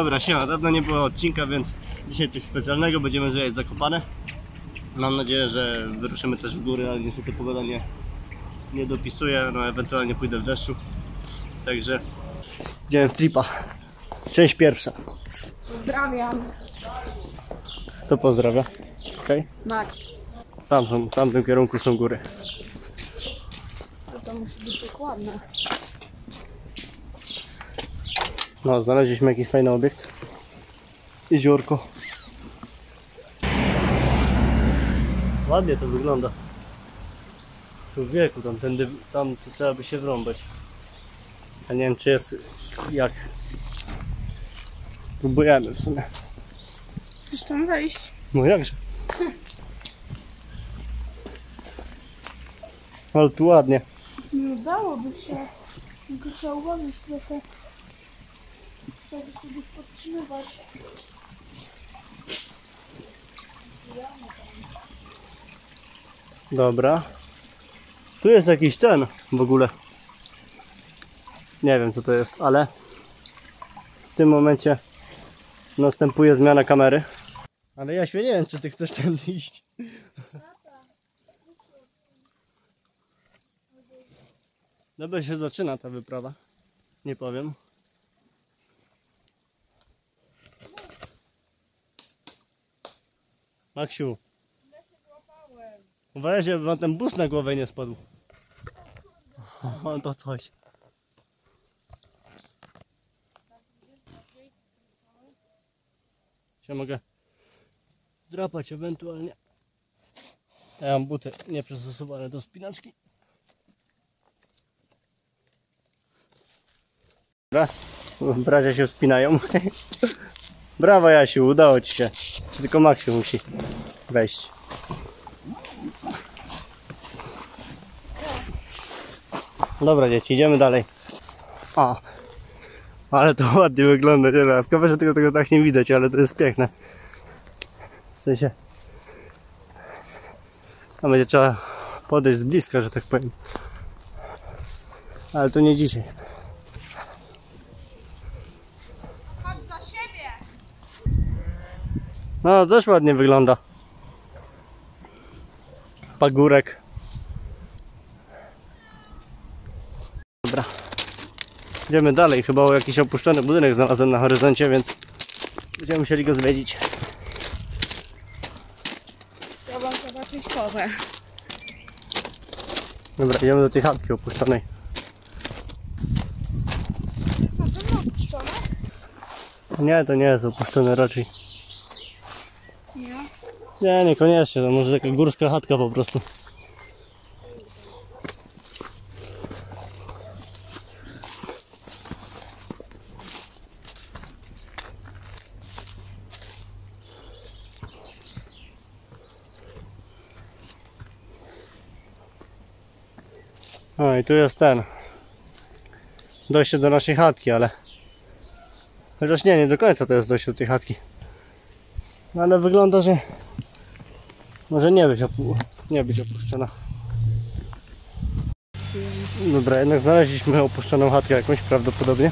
Dobra, siema, dawno nie było odcinka, więc dzisiaj coś specjalnego, będziemy zwiedzać Zakopane. Mam nadzieję, że wyruszymy też w góry, ale niestety pogoda nie, nie dopisuje, no ewentualnie pójdę w deszczu. Także idziemy w tripa. Część pierwsza. Pozdrawiam. Kto pozdrawia? Okej. Max. Tam są, w tamtym kierunku są góry. To, to musi być dokładne. No, znaleźliśmy jakiś fajny obiekt. Jeziorko. Ładnie to wygląda. Człowieku, tamtędy, tam to trzeba by się wrąbać. Ja nie wiem czy jest jak. Próbujemy w sumie. Chcesz tam wejść? No jakże. Ale tu ładnie. Nie udałoby się. Tylko trzeba uważać trochę. Trzeba by sobie podtrzymywać. Dobra. Tu jest jakiś ten w ogóle. Nie wiem co to jest, ale w tym momencie następuje zmiana kamery. Ale ja nie wiem, czy ty chcesz tam iść. Dobra się zaczyna ta wyprawa. Nie powiem. Maksiu. Uważaj, żeby wam ten bus na głowę nie spadł. O, to coś. Się mogę drapać ewentualnie. Ja mam buty nieprzystosowane do spinaczki. Dobra, bracia się wspinają. Brawo Jasiu, udało Ci się. Tylko Maksiu musi wejść. Dobra dzieci, idziemy dalej. O, ale to ładnie wygląda, nie wiem, w kamerze tego, tego tak nie widać, ale to jest piękne. W sensie, a będzie trzeba podejść z bliska, że tak powiem. Ale to nie dzisiaj. No, też ładnie wygląda. Pagórek. Dobra. Idziemy dalej. Chyba jakiś opuszczony budynek znalazłem na horyzoncie, więc będziemy musieli go zwiedzić. Trzeba zobaczyć kozę. Dobra, idziemy do tej chatki opuszczonej. Nie, to nie jest opuszczone raczej. Nie. Nie, niekoniecznie. To może taka górska chatka po prostu. O i tu jest ten. Dojście do naszej chatki, ale. Chociaż nie, nie do końca to jest dojście do tej chatki. No ale wygląda, że może nie być, opu- nie być opuszczona. Dobra, jednak znaleźliśmy opuszczoną chatkę jakąś prawdopodobnie.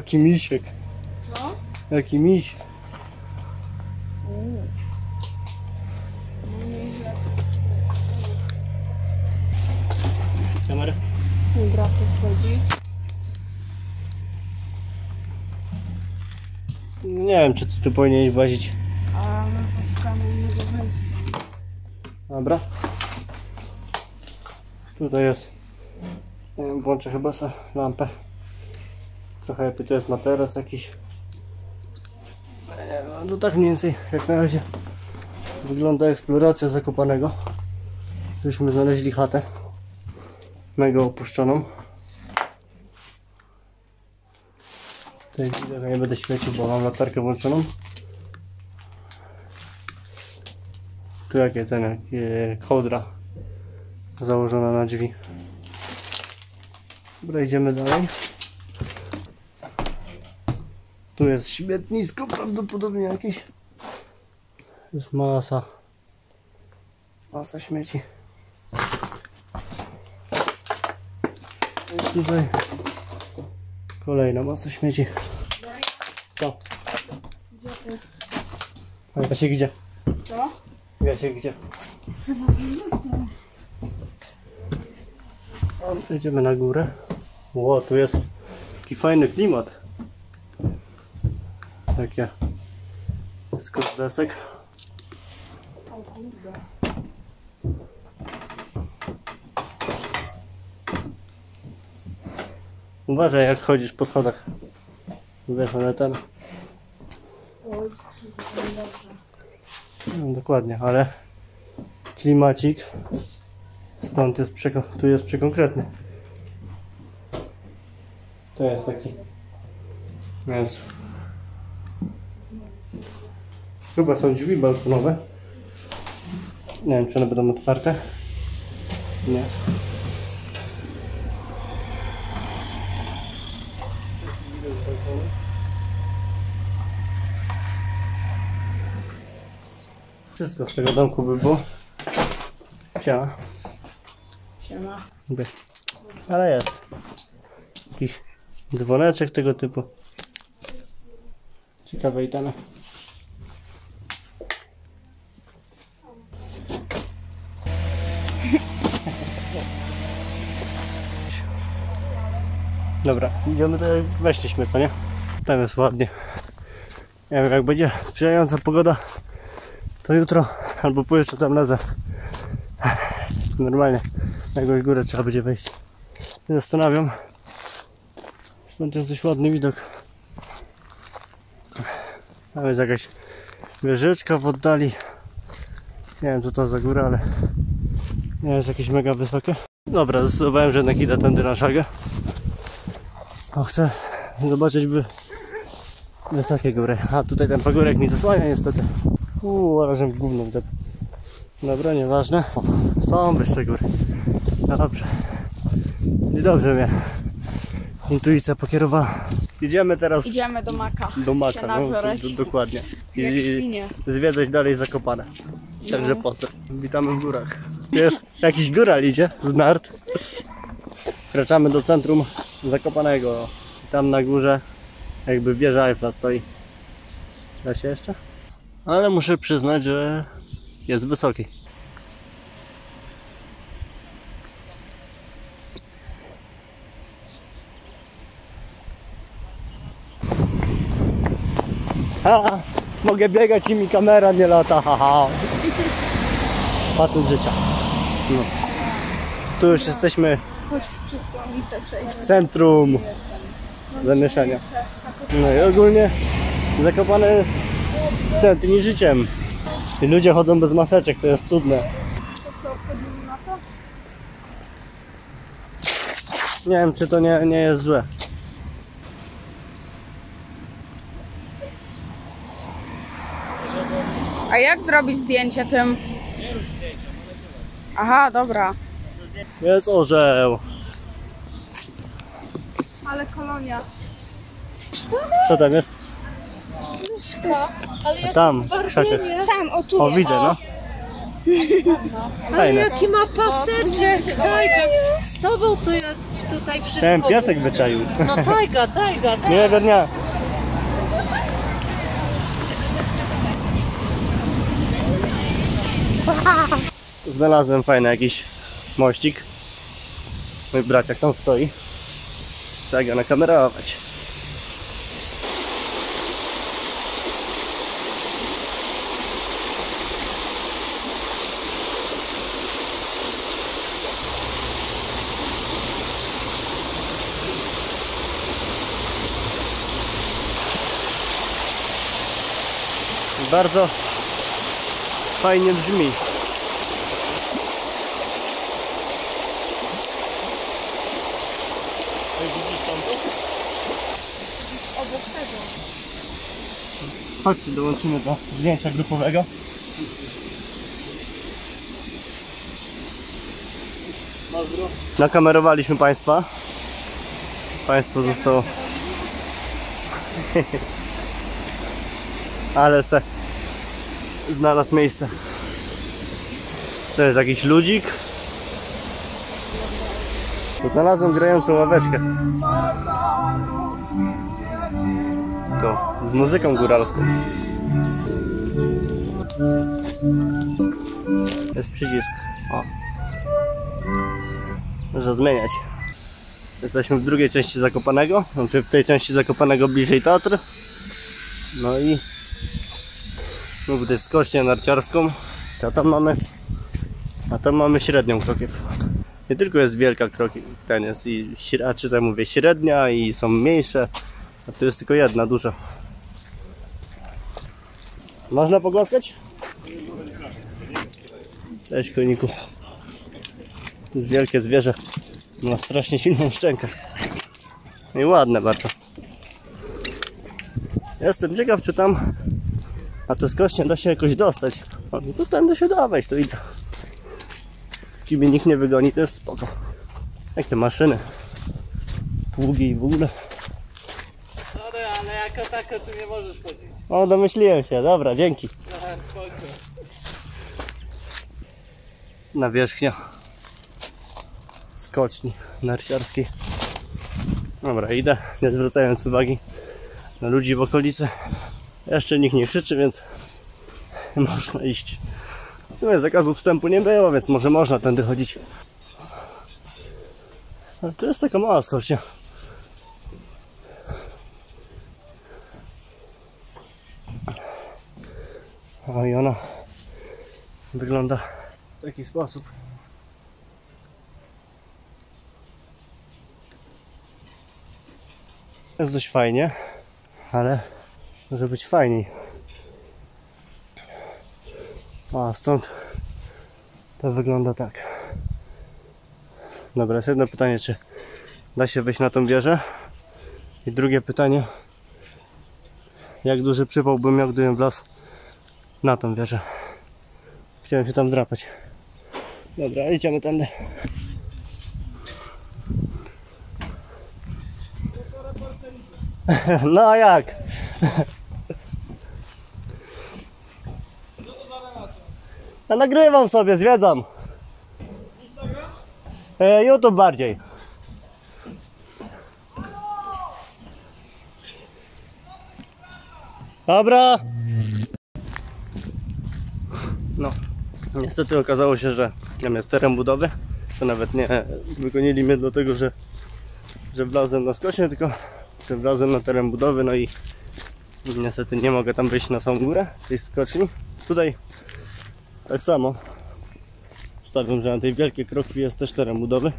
Jaki misiek, No. jaki miś. Dobra, to wchodzi. Nie wiem, czy ty tu powinieneś włazić. A my poszukamy innego wejścia. Dobra. Tutaj jest. Nie wiem, włączę chyba sobie lampę. Trochę lepiej, to jest materac jakiś. No tak mniej więcej jak na razie wygląda eksploracja Zakopanego. Żeśmy znaleźli chatę. Mega opuszczoną. Tutaj trochę nie będę świecił, bo mam latarkę włączoną. Tu jakie ten, jakie kołdra założona na drzwi. Dobra, idziemy dalej. Tu jest śmietnisko prawdopodobnie jakieś. Jest masa. Masa śmieci. I tutaj kolejna masa śmieci. Co? Gdzie ty? A ja się gdzie? Co? Ja się gdzie? Idziemy na górę. Ło, tu jest taki fajny klimat. Takie skos desek. Uważaj jak chodzisz po schodach. Wiesz, ale ten. No, dokładnie, ale klimacik stąd jest tu jest przekonkretny. To jest taki. Jest. Chyba są drzwi balkonowe. Nie wiem, czy one będą otwarte. Nie. Wszystko z tego domku by było. Siema. Siema. By. Ale jest. Jakiś dzwoneczek tego typu. Ciekawe itemy. Dobra, idziemy tutaj, weszliśmy co nie? Tam jest ładnie. Nie wiem jak będzie sprzyjająca pogoda, to jutro albo pojutrze tam lezę. Normalnie na jakąś górę trzeba będzie wejść. Nie zastanawiam. Stąd jest dość ładny widok. Tam jest jakaś wieżyczka w oddali. Nie wiem co to za góra, ale nie jest jakieś mega wysokie. Dobra, zdecydowałem, że jednak idę tędy na szagę. O, chcę zobaczyć wy... wysokie góry. A tutaj ten pagórek mi zasłania niestety. Uuu, w gówno wdep. Dobra, nieważne. O, są wyższe góry. No dobrze. I dobrze mnie intuicja pokierowała. Idziemy teraz Idziemy do Maka. do Maka. No, nażreć. d- dokładnie. I, Jak świnie. zwiedzać dalej Zakopane. Także No. pozdro. Witamy w górach. Jest jakiś góral idzie z nart. Wkraczamy do centrum Zakopanego. Tam na górze jakby wieża Eiffla stoi. Da się jeszcze? Ale muszę przyznać, że jest wysoki. Ha, mogę biegać i mi kamera nie lata, haha. Patent życia. No. Tu już jesteśmy w centrum zamieszania. No i ogólnie zakopane tętni życiem. I ludzie chodzą bez maseczek, to jest cudne. To co, wchodzimy na to? Nie wiem, czy to nie, nie jest złe. A jak zrobić zdjęcie tym? Aha, dobra. Jest orzeł. Ale kolonia. Co tam jest? Ale jak Tam, krzakach. Tam, o tu O, jest. widzę, no. Ale Fajne. jaki ma paseczek, tajga. Z tobą to jest tutaj wszystko. Ten piesek wyczaił. No tajga, tajga, tajga. Miłego dnia. Znalazłem fajny jakiś mościk. Mój braciak tam stoi. Trzeba go nakamerować. Bardzo fajnie brzmi. Chodźcie, dołączymy do zdjęcia grupowego. Nakamerowaliśmy Państwa. Państwo zostało. Ale se znalazł miejsce. To jest jakiś ludzik. Znalazłem grającą ławeczkę. Z muzyką góralską. Jest przycisk. O. Można zmieniać. Jesteśmy w drugiej części Zakopanego, znaczy w tej części Zakopanego bliżej Tatr. No i no tutaj skocznię narciarską. A tam mamy a tam mamy średnią krokiew. Nie tylko jest wielka krokiew, ten jest i śre- czy tak mówię średnia i są mniejsze. A tu jest tylko jedna duża. Można pogłaskać? Cześć koniku. To jest wielkie zwierzę. Ma strasznie silną szczękę. I ładne bardzo. Jestem ciekaw, czy tam a to skocznie da się jakoś dostać. O, no to tędy się da wejść, to idę. Jeśli mnie nikt nie wygoni, to jest spoko. Jak te maszyny. Pługi i w ogóle. Jako tako tu nie możesz chodzić. O, domyśliłem się. Dobra, dzięki. Aha, spoko. Nawierzchnia skoczni narciarskiej. Dobra, idę, nie zwracając uwagi na ludzi w okolicy. Jeszcze nikt nie krzyczy, więc można iść. No, zakazu wstępu nie było, więc może można tędy chodzić. Ale to jest taka mała skocznia. O i ona wygląda w taki sposób. Jest dość fajnie, ale może być fajniej. A stąd to wygląda tak. Dobra, jest jedno pytanie, czy da się wejść na tą wieżę? I drugie pytanie, jak duży przypał bym miał, gdybym wlazł na tą wieżę? Chciałem się tam drapać. Dobra, idziemy tędy. No a jak? Ja nagrywam sobie, zwiedzam. E, YouTube bardziej. Dobra. No, niestety okazało się, że tam jest teren budowy. To nawet nie wygonili mnie dlatego, że, że wlazłem na skosie, tylko że wlazłem na teren budowy, no i niestety nie mogę tam wyjść na samą górę tej skoczni. Tutaj tak samo. Stawiam, że na tej wielkiej krokwi jest też teren budowy.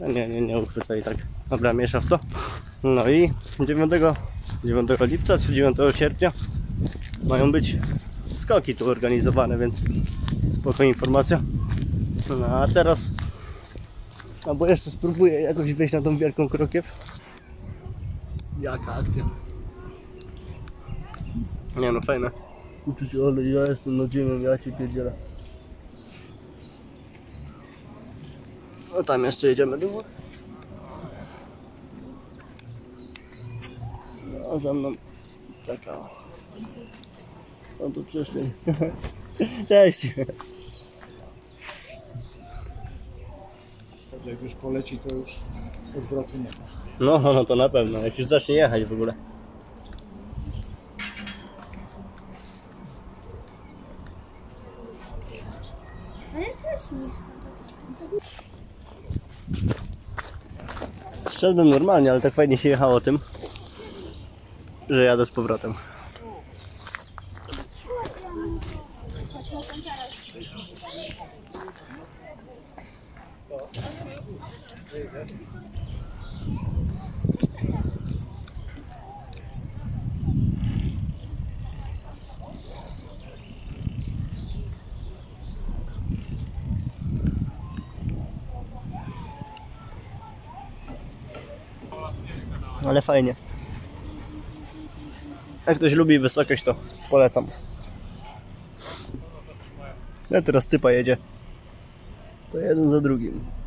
Nie, nie, nie uchwycaj tak. Dobra, miesza w to. No i 9, 9 lipca czy 9 sierpnia mają być skoki tu organizowane, więc spoko informacja. No a teraz albo jeszcze spróbuję jakoś wejść na tą wielką krokiew. Jaka akcja? Nie no, fajne. Uczucie, ale ja jestem na ziemią, ja cię pierdzielę. No tam jeszcze jedziemy do góry. No za mną taka. No tu przyszli. Cześć. Jak już poleci, to już odwrotu nie ma. No, no to na pewno, jak już zacznie jechać w ogóle. Ale to jest nisko. Szedłbym normalnie, ale tak fajnie się jechało tym, że jadę z powrotem. Ale fajnie. Jak ktoś lubi wysokość, to polecam. Ja teraz typa jedzie. To jeden za drugim.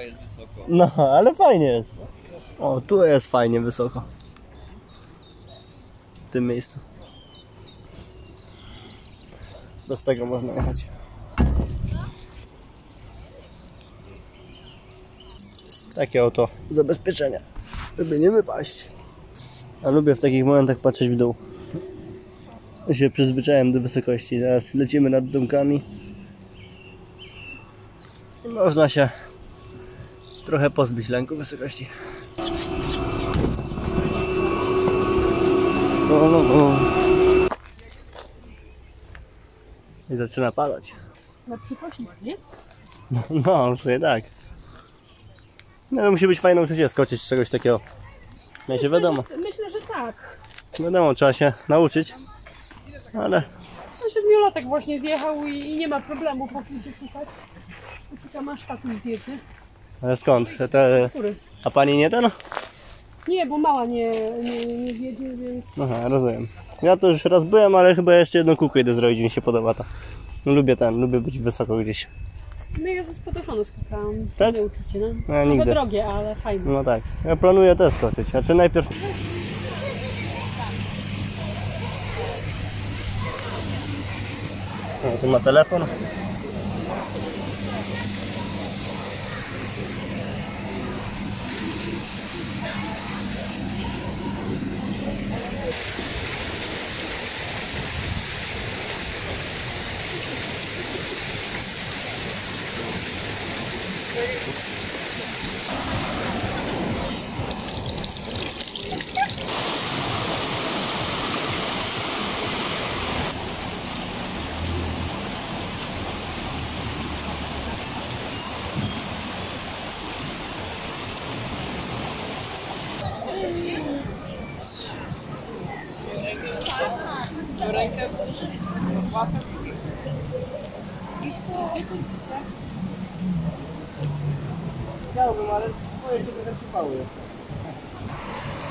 Jest wysoko. No, ale fajnie jest. O, tu jest fajnie wysoko. W tym miejscu. Bez tego można jechać. Takie oto zabezpieczenia, żeby nie wypaść. A lubię w takich momentach patrzeć w dół. Się przyzwyczaiłem do wysokości. Teraz lecimy nad domkami. I można się trochę pozbyć lęku wysokości. O, no, o. I zaczyna padać. Na przypoślizg, nie? No, w sumie tak. No, musi być fajne uczucie skoczyć z czegoś takiego. Ja się wiadomo, Że, myślę, że tak. wiadomo, trzeba się nauczyć. Ale No siedmiolatek właśnie zjechał i, i nie ma problemu, poszli się szukać. Tylko masz tatuś zjedzie. Ale skąd? Te, a pani nie ten? Nie, bo mała nie, nie, nie zjedzie, więc... Aha, rozumiem. Ja to już raz byłem, ale chyba jeszcze jedną kółkę idę zrobić, mi się podoba to. Lubię ten, lubię być wysoko gdzieś. No ja ze spadochronu skakałam. Tak? Nie uczucie, no. Ja Trochę nigdy. drogie, ale fajne. No tak, ja planuję też skoczyć. Znaczy najpierw... O, tu ma telefon.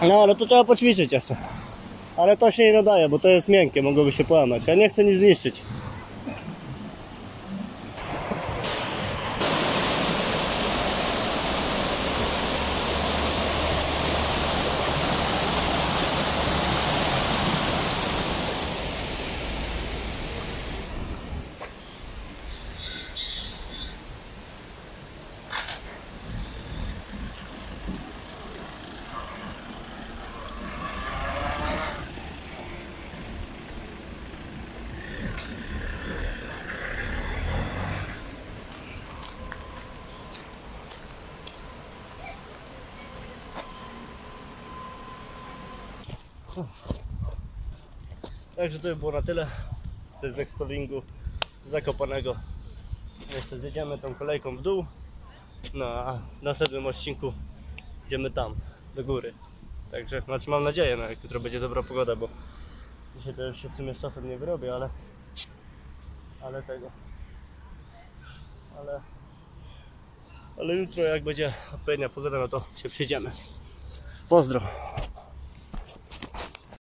No, ale to trzeba poćwiczyć jeszcze. Ale to się nie nadaje, bo to jest miękkie, mogłoby się połamać. Ja nie chcę nic zniszczyć. Także to by było na tyle. To jest z eksploringu Zakopanego. Jeszcze zjedziemy tą kolejką w dół. No a w następnym odcinku idziemy tam, do góry. Także, znaczy mam nadzieję, no jak jutro będzie dobra pogoda, bo dzisiaj to już się w sumie z czasem nie wyrobię, ale ale tego. Ale ale jutro jak będzie odpowiednia pogoda, no to się przyjdziemy. Pozdro.